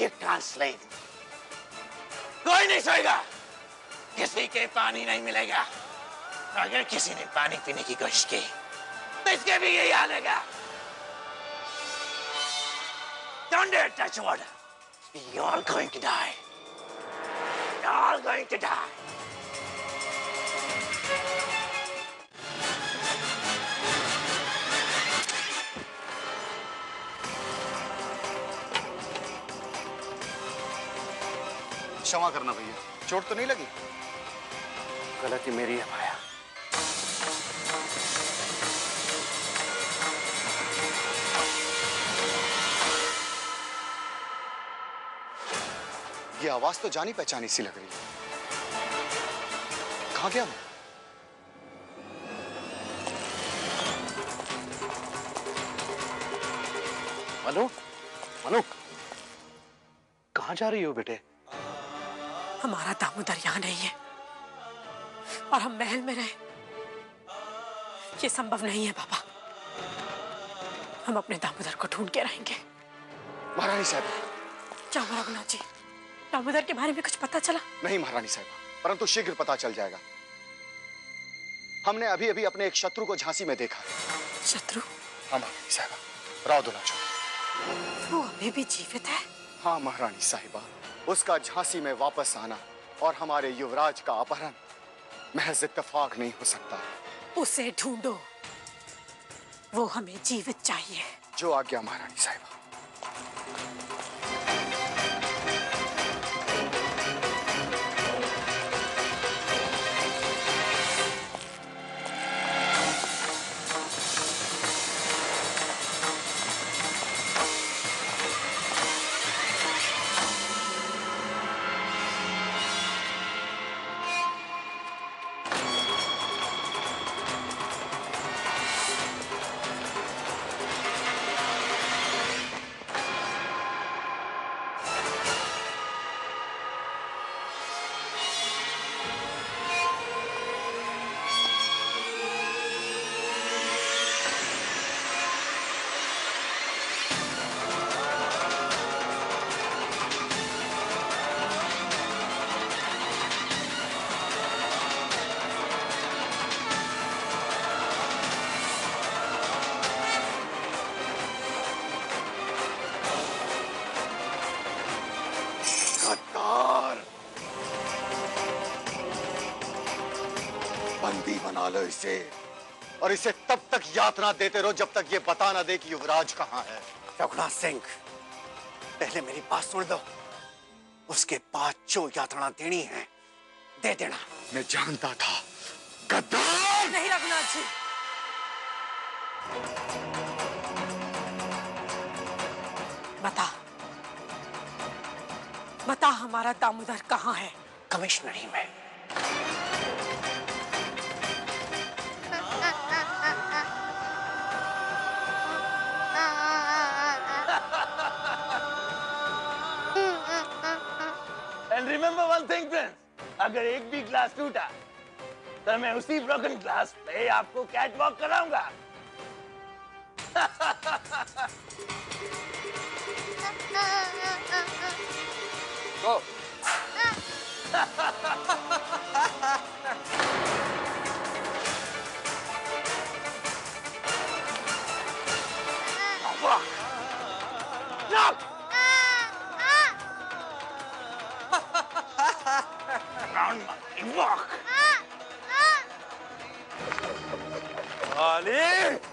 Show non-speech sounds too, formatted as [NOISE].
You can't sleep. कोई नहीं सोएगा किसी के पानी नहीं मिलेगा अगर किसी ने पानी पीने की कोशिश की तो इसके भी यही हाल होगा Don't dare touch water. You're all going to die. You're all going to die. क्षमा करना भैया। चोट तो नहीं लगी? गलती मेरी है भाया। ये आवाज़ तो जानी पहचानी सी लग रही है। कहा गया मैं? मनु मनु। कहाँ जा रही हो बेटे? हमारा दामोदर यहाँ नहीं है। और हम महल में रहे। ये संभव नहीं है बाबा। हम अपने दामोदर को ढूंढ के रहेंगे। महारानी साहब। क्या हुआ रघुनाथ जी दामोदर के बारे में कुछ पता चला? नहीं महारानी साहब। परंतु शीघ्र पता चल जाएगा। हमने अभी अभी अपने एक शत्रु को झांसी में देखा। शत्रु? हाँ महारानी साहबा। राव दुला चौक वो अभी भी जीवित है? हाँ महारानी साहिबा। उसका झांसी में वापस आना और हमारे युवराज का अपहरण महज इतफाक नहीं हो सकता। उसे ढूंढो। वो हमें जीवित चाहिए। जो आज्ञा महारानी साहिबा। बंदी बना लो इसे। और इसे तब तक यातना देते रहो जब तक ये बता ना दे कि युवराज कहाँ है। रघुनाथ सिंह पहले मेरी बात सुन दो उसके बाद जो यातना देनी है दे देना। मैं जानता था। गद्दार! नहीं रघुनाथ जी। बता। बता हमारा दामोदर कहाँ है? कमिश्नरी में। Remember one thing, Prince. अगर एक भी ग्लास टूटा तो मैं उसी ब्रोकन ग्लास पे आपको कैट वॉक कराऊँगा Go. [LAUGHS] [LAUGHS] 阿林。